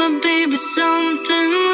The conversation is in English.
my baby something.